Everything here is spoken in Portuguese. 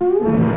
Música